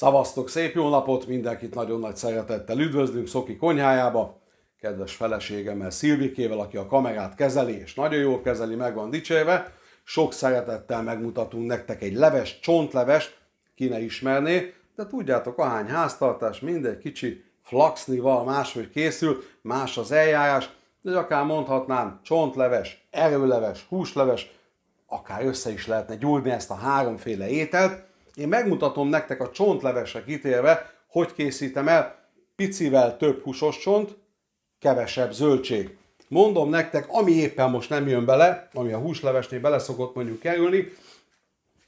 Szavaztok, szép jó napot, mindenkit nagyon nagy szeretettel üdvözlünk Szoki konyhájába. Kedves feleségemmel, Szilvikével, aki a kamerát kezeli, és nagyon jól kezeli, meg van dicsérve. Sok szeretettel megmutatunk nektek egy leves, csontleves, ki ne ismerné, de tudjátok, ahány háztartás, mindegy kicsi flaxnival máshogy készül, más az eljárás, de akár mondhatnám csontleves, erőleves, húsleves, akár össze is lehetne gyúrni ezt a háromféle ételt, én megmutatom nektek a csontlevesre kitérve, hogy készítem el picivel több húsos csont, kevesebb zöldség. Mondom nektek, ami éppen most nem jön bele, ami a húslevesnél bele szokott mondjuk kerülni,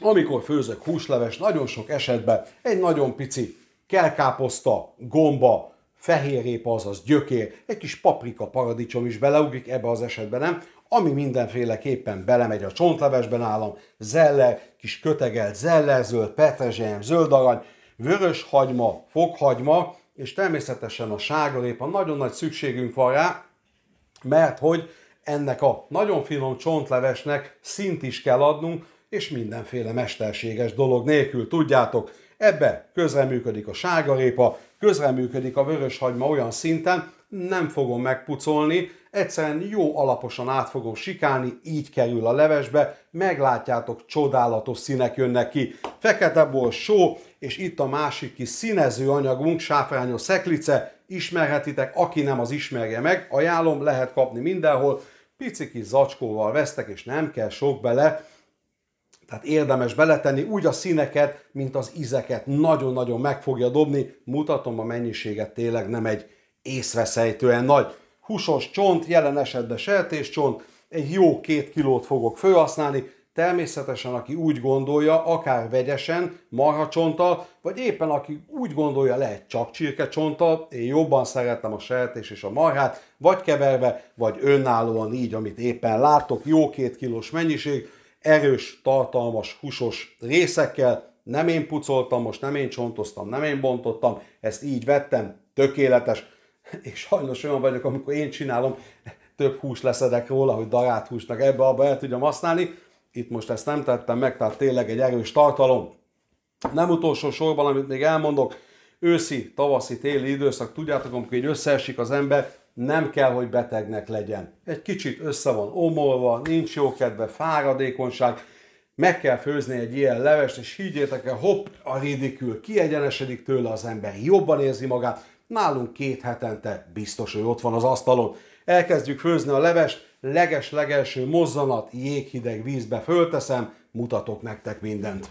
amikor főzök húsleves, nagyon sok esetben egy nagyon pici kelkáposzta, gomba, fehérrépa, azaz gyökér, egy kis paprika, paradicsom is beleugrik, ebbe az esetben nem, ami mindenféleképpen belemegy a csontlevesben állam, zeller, kis kötegelt zellerzöld, petrezselyem, zöld arany, vörös hagyma, fokhagyma, és természetesen a sárgarépa. Nagyon nagy szükségünk van rá, mert hogy ennek a nagyon finom csontlevesnek szint is kell adnunk, és mindenféle mesterséges dolog nélkül, tudjátok, ebbe közreműködik a sárgarépa, közreműködik a vörös hagyma olyan szinten, nem fogom megpucolni, egyszerűen jó alaposan át fogom sikálni, így kerül a levesbe, meglátjátok, csodálatos színek jönnek ki. Fekete bor, só, és itt a másik kis színező anyagunk, sáfrányos szeklice, ismerhetitek, aki nem az ismerje meg, ajánlom, lehet kapni mindenhol, pici kis zacskóval vesztek, és nem kell sok bele, tehát érdemes beletenni úgy a színeket, mint az ízeket. Nagyon-nagyon meg fogja dobni. Mutatom a mennyiséget, tényleg nem egy észveszejtően nagy húsos csont, jelen esetben sertéscsont, egy jó két kilót fogok felhasználni, Természetesen, aki úgy gondolja, akár vegyesen, marhacsonttal, vagy éppen aki úgy gondolja, lehet csak csirkecsonttal, én jobban szeretem a sertés és a marhát, vagy keverve, vagy önállóan így, amit éppen látok, jó két kilós mennyiség, erős, tartalmas, húsos részekkel, nem én pucoltam, most nem én csontoztam, nem én bontottam, ezt így vettem, tökéletes, és sajnos olyan vagyok, amikor én csinálom, több hús leszedek róla, hogy darált húsnak ebbe abba el tudjam használni. Itt most ezt nem tettem meg, tehát tényleg egy erős tartalom. Nem utolsó sorban, amit még elmondok, őszi, tavaszi, téli időszak, tudjátok, amikor így összeesik az ember, nem kell, hogy betegnek legyen. Egy kicsit össze van omolva, nincs jó kedve, fáradékonyság, meg kell főzni egy ilyen levest, és higgyétek el, hopp, a ridikül, kiegyenesedik tőle az ember, jobban érzi magát, nálunk két hetente biztos, hogy ott van az asztalon. Elkezdjük főzni a levest, leges-legelső mozzanat, jéghideg vízbe fölteszem, mutatok nektek mindent.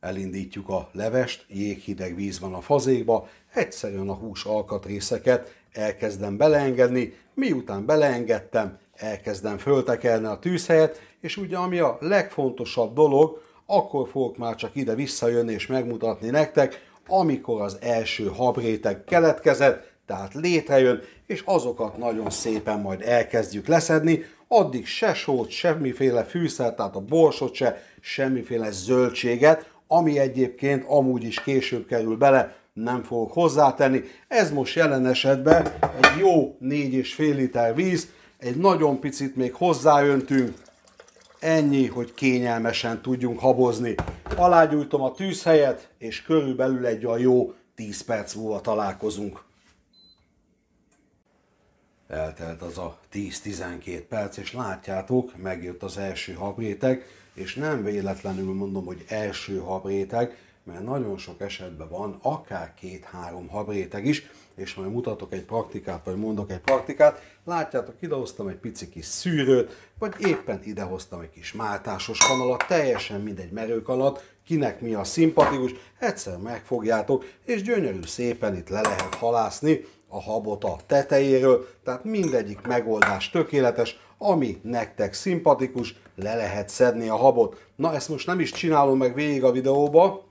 Elindítjuk a levest, jéghideg víz van a fazékba, egyszerűen a hús alkatrészeket elkezdem beleengedni, miután beleengedtem, elkezdem föltekelni a tűzhelyet, és ugye ami a legfontosabb dolog, akkor fogok már csak ide visszajönni és megmutatni nektek, amikor az első habréteg keletkezett, tehát létrejön, és azokat nagyon szépen majd elkezdjük leszedni, addig se sót, semmiféle fűszert, tehát a borsot se, semmiféle zöldséget, ami egyébként amúgy is később kerül bele, nem fogok hozzátenni. Ez most jelen esetben egy jó 4,5 liter víz, egy nagyon picit még hozzáöntünk, ennyi, hogy kényelmesen tudjunk habozni. Alágyújtom a tűzhelyet, és körülbelül egy a jó 10 perc múlva találkozunk. Eltelt az a 10-12 perc, és látjátok, megjött az első habréteg, és nem véletlenül mondom, hogy első habréteg, mert nagyon sok esetben van akár két-három habréteg is, és majd mutatok egy praktikát, vagy mondok egy praktikát, látjátok, idehoztam egy pici kis szűrőt, vagy éppen idehoztam egy kis máltásos kanalat, teljesen mindegy merőkanat, kinek mi a szimpatikus, egyszer megfogjátok, és gyönyörű szépen itt le lehet halászni a habot a tetejéről, tehát mindegyik megoldás tökéletes, ami nektek szimpatikus, le lehet szedni a habot. Na ezt most nem is csinálom meg végig a videóba,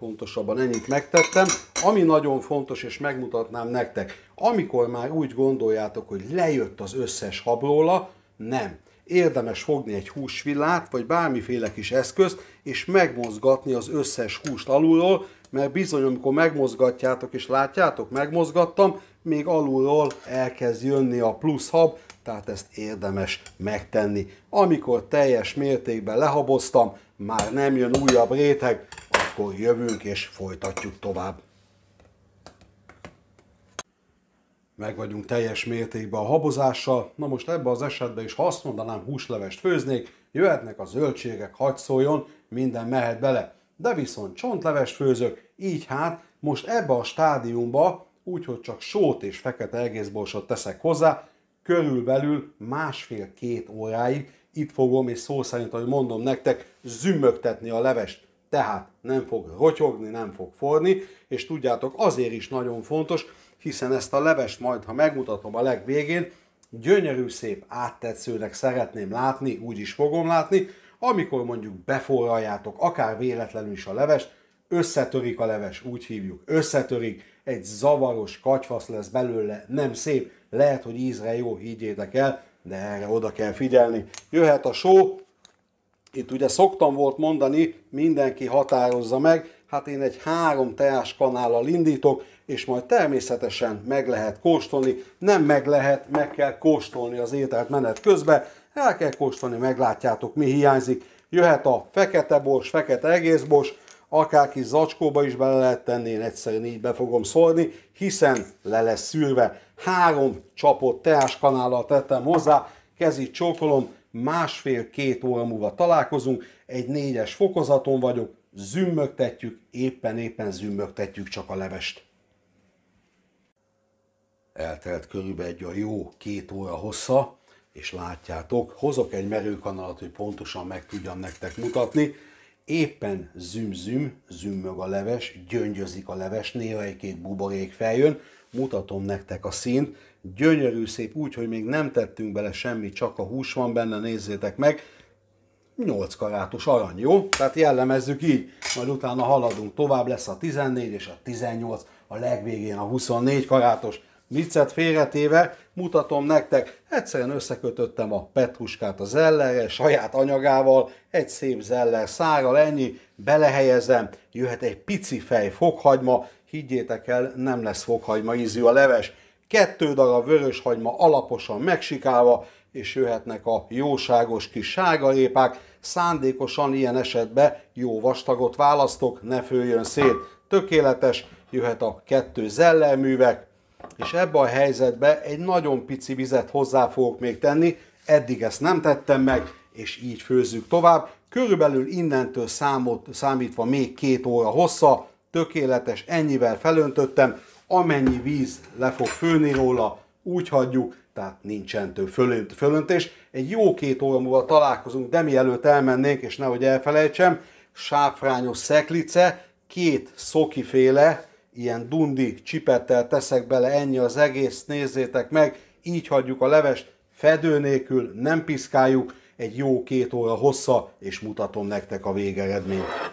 pontosabban ennyit megtettem. Ami nagyon fontos, és megmutatnám nektek, amikor már úgy gondoljátok, hogy lejött az összes habróla, nem. Érdemes fogni egy húsvillát, vagy bármiféle kis eszközt, és megmozgatni az összes húst alulról, mert bizony, amikor megmozgatjátok, és látjátok, megmozgattam, még alulról elkezd jönni a plusz hab, tehát ezt érdemes megtenni. Amikor teljes mértékben lehaboztam, már nem jön újabb réteg, akkor jövünk és folytatjuk tovább. Meg vagyunk teljes mértékben a habozással. Na most ebben az esetben is, ha azt mondanám húslevest főznék, jöhetnek a zöldségek, hagy szóljon, minden mehet bele. De viszont csontlevest főzök, így hát most ebbe a stádiumba, úgyhogy csak sót és fekete egészborsot teszek hozzá, körülbelül másfél-két óráig itt fogom, és szó szerint, ahogy mondom nektek, zümmögtetni a levest. Tehát nem fog rotyogni, nem fog forni, és tudjátok, azért is nagyon fontos, hiszen ezt a levest majd, ha megmutatom a legvégén, gyönyörű szép áttetszőnek szeretném látni, úgy is fogom látni, amikor mondjuk beforraljátok akár véletlenül is a levest, összetörik a leves, úgy hívjuk, összetörik, egy zavaros katyfasz lesz belőle, nem szép, lehet, hogy ízre jó, higgyétek el, de erre oda kell figyelni. Jöhet a só, itt ugye szoktam volt mondani, mindenki határozza meg, hát én egy három teás kanállal indítok, és majd természetesen meg lehet kóstolni, nem meg lehet, meg kell kóstolni az ételt menet közben, el kell kóstolni, meglátjátok mi hiányzik. Jöhet a fekete bors, fekete egész bors, akár kis zacskóba is bele lehet tenni, én egyszerűen így be fogom szórni, hiszen le lesz szűrve. Három csapott teáskanállal tettem hozzá, kezit csókolom, másfél-két óra múlva találkozunk, egy négyes fokozaton vagyok, zümmögtetjük, éppen-éppen zümmögtetjük csak a levest. Eltelt körülbelül egy a jó két óra hossza, és látjátok, hozok egy merőkanalat, hogy pontosan meg tudjam nektek mutatni. Éppen züm-züm, zümmög a leves, gyöngyözik a leves, néha egy-két buborék feljön, mutatom nektek a színt, gyönyörű szép, úgy, hogy még nem tettünk bele semmit, csak a hús van benne, nézzétek meg, 8 karátos arany, jó? Tehát jellemezzük így, majd utána haladunk, tovább lesz a 14 és a 18, a legvégén a 24 karátos, viccet félretéve mutatom nektek, egyszerűen összekötöttem a petruskát a zellerrel, saját anyagával, egy szép zeller szárral, ennyi, belehelyezem, jöhet egy pici fej foghagyma, higgyétek el, nem lesz foghagyma ízű a leves, kettő darab vörös hagyma alaposan megsikálva, és jöhetnek a jóságos kis sárgarépák, szándékosan ilyen esetben jó vastagot választok, ne főjön szét, tökéletes, jöhet a kettő zellerművek, és ebbe a helyzetbe egy nagyon pici vizet hozzá fogok még tenni, eddig ezt nem tettem meg, és így főzzük tovább. Körülbelül innentől számot, számítva még két óra hossza, tökéletes, ennyivel felöntöttem, amennyi víz le fog főni róla, úgy hagyjuk, tehát nincsen több fölönt, fölöntés. Egy jó két óra múlva találkozunk, de mielőtt elmennénk, és nehogy elfelejtsem, sáfrányos szeklice, két szokiféle, ilyen dundi csipettel teszek bele, ennyi az egész, nézzétek meg, így hagyjuk a levest, fedő nélkül, nem piszkáljuk, egy jó két óra hossza, és mutatom nektek a végeredményt.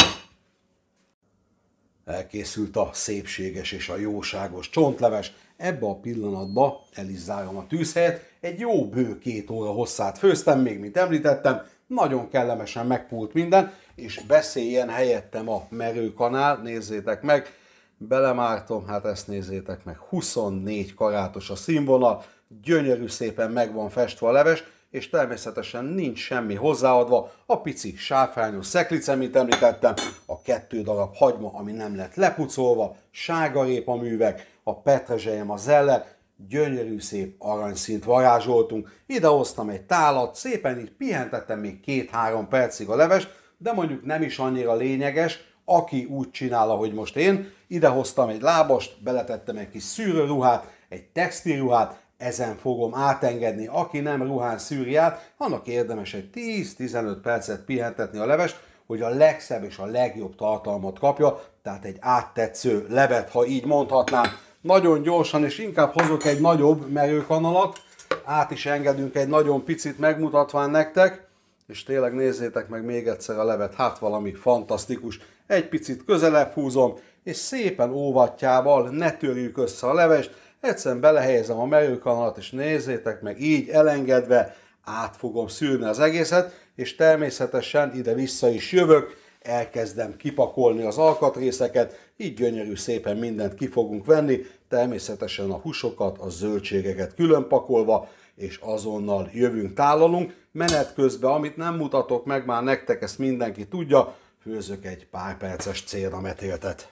Elkészült a szépséges és a jóságos csontleves, ebbe a pillanatba el is zárom a tűzhelyet, egy jó bő két óra hosszát főztem, még mint említettem, nagyon kellemesen megpult minden, és beszéljen helyettem a merőkanál, nézzétek meg, belemártom, hát ezt nézzétek meg, 24 karátos a színvonal, gyönyörű szépen meg van festve a leves, és természetesen nincs semmi hozzáadva, a pici sáfrányos szeklice, mint említettem, a kettő darab hagyma, ami nem lett lepucolva, sárgarépa művek, a petrezselyem a zeller, gyönyörű szép aranyszint varázsoltunk. Ide hoztam egy tálat, szépen így pihentettem még két-három percig a leves, de mondjuk nem is annyira lényeges, aki úgy csinál, ahogy most én. Ide hoztam egy lábast, beletettem egy kis szűrőruhát, egy textilruhát, ezen fogom átengedni. Aki nem ruhán szűri át, annak érdemes egy 10-15 percet pihentetni a levest, hogy a legszebb és a legjobb tartalmat kapja, tehát egy áttetsző levet, ha így mondhatnám. Nagyon gyorsan, és inkább hozok egy nagyobb merőkanalat, át is engedünk egy nagyon picit megmutatván nektek, és tényleg nézzétek meg még egyszer a levet, hát valami fantasztikus. Egy picit közelebb húzom, és szépen óvatjával ne törjük össze a levest, egyszerűen belehelyezem a merőkanalat, és nézzétek meg így elengedve, át fogom szűrni az egészet, és természetesen ide-vissza is jövök, elkezdem kipakolni az alkatrészeket, így gyönyörű szépen mindent ki fogunk venni, természetesen a húsokat, a zöldségeket külön pakolva, és azonnal jövünk tálalunk. Menet közben, amit nem mutatok meg már nektek, ezt mindenki tudja, főzök egy pár perces cérnametéltet.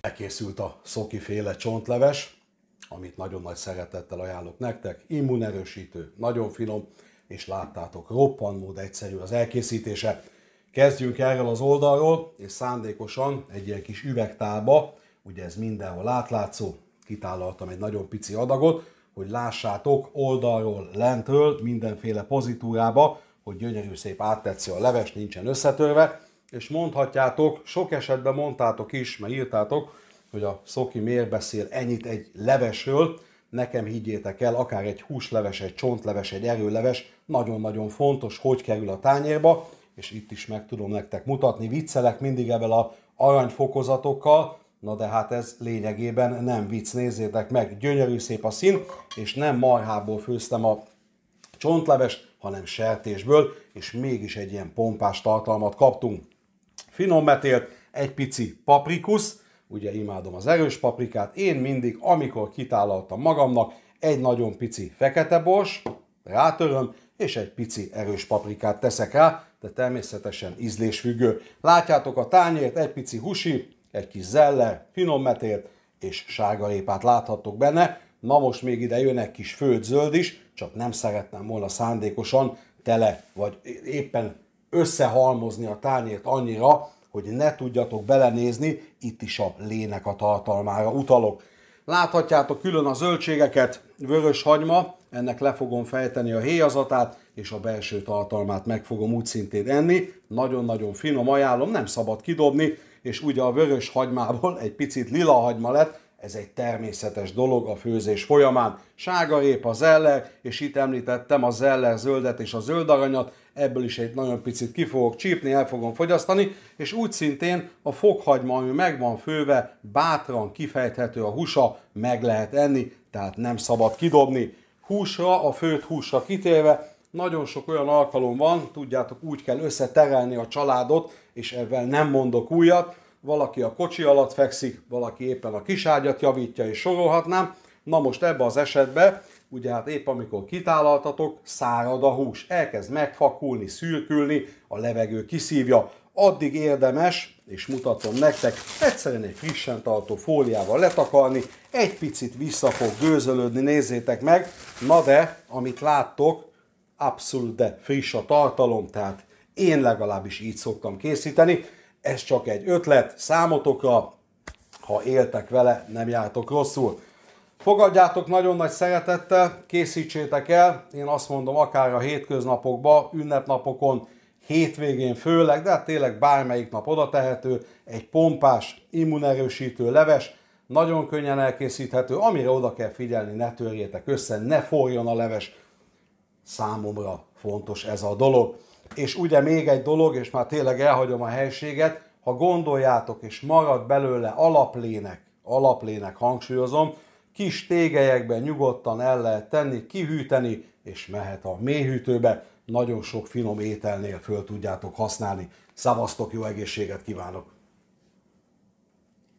Elkészült a szoki féle csontleves, amit nagyon nagy szeretettel ajánlok nektek. Immunerősítő, nagyon finom, és láttátok, roppant mód egyszerű az elkészítése. Kezdjünk erről az oldalról, és szándékosan egy ilyen kis üvegtálba, ugye ez mindenhol átlátszó, kitálaltam egy nagyon pici adagot, hogy lássátok oldalról, lentről, mindenféle pozitúrába, hogy gyönyörű szép áttetszi a leves, nincsen összetörve, és mondhatjátok, sok esetben mondtátok is, mert írtátok, hogy a Szoki miért beszél ennyit egy levesről, nekem higgyétek el, akár egy húsleves, egy csontleves, egy erőleves, nagyon-nagyon fontos, hogy kerül a tányérba, és itt is meg tudom nektek mutatni, viccelek mindig ebben a aranyfokozatokkal, na de hát ez lényegében nem vicc, nézzétek meg, gyönyörű szép a szín, és nem marhából főztem a csontlevest, hanem sertésből, és mégis egy ilyen pompás tartalmat kaptunk. Finom metélt, egy pici paprikus, ugye imádom az erős paprikát, én mindig, amikor kitálaltam magamnak, egy nagyon pici fekete bors, rátöröm, és egy pici erős paprikát teszek rá, de természetesen ízlésfüggő. Látjátok a tányért, egy pici husi, egy kis zelle, finom metélt, és sárgarépát láthattok benne. Na most még ide jön egy kis főtt zöld is, csak nem szeretném volna szándékosan tele, vagy éppen összehalmozni a tányért annyira, hogy ne tudjatok belenézni, itt is a lének a tartalmára utalok. Láthatjátok külön a zöldségeket, vörös hagyma, ennek le fogom fejteni a héjazatát, és a belső tartalmát meg fogom úgy szintén enni. Nagyon-nagyon finom, ajánlom, nem szabad kidobni, és ugye a vörös hagymából egy picit lila hagyma lett, ez egy természetes dolog a főzés folyamán. Sárgarépa, zeller, és itt említettem a zeller zöldet és a zöld aranyat, ebből is egy nagyon picit ki fogok csípni, el fogom fogyasztani, és úgy szintén a fokhagyma, ami meg van főve, bátran kifejthető a húsa, meg lehet enni, tehát nem szabad kidobni. Húsra, a főt húsra kitérve, nagyon sok olyan alkalom van, tudjátok, úgy kell összeterelni a családot, és ebben nem mondok újat, valaki a kocsi alatt fekszik, valaki éppen a kiságyat javítja, és sorolhatnám. Na most ebbe az esetben, ugye hát épp amikor kitálaltatok, szárad a hús, elkezd megfakulni, szürkülni, a levegő kiszívja, addig érdemes, és mutatom nektek, egyszerűen egy frissen tartó fóliával letakarni, egy picit vissza fog gőzölődni, nézzétek meg, na de, amit láttok, abszolút de friss a tartalom, tehát én legalábbis így szoktam készíteni. Ez csak egy ötlet számotokra, ha éltek vele, nem jártok rosszul. Fogadjátok nagyon nagy szeretettel, készítsétek el, én azt mondom, akár a hétköznapokban, ünnepnapokon, hétvégén főleg, de hát tényleg bármelyik nap oda tehető, egy pompás, immunerősítő leves, nagyon könnyen elkészíthető, amire oda kell figyelni, ne törjétek össze, ne forjon a leves, számomra fontos ez a dolog. És ugye még egy dolog, és már tényleg elhagyom a helységet, ha gondoljátok, és marad belőle alaplének, alaplének hangsúlyozom, kis tégelyekben nyugodtan el lehet tenni, kihűteni, és mehet a mélyhűtőbe, nagyon sok finom ételnél föl tudjátok használni. Szavaztok, jó egészséget kívánok!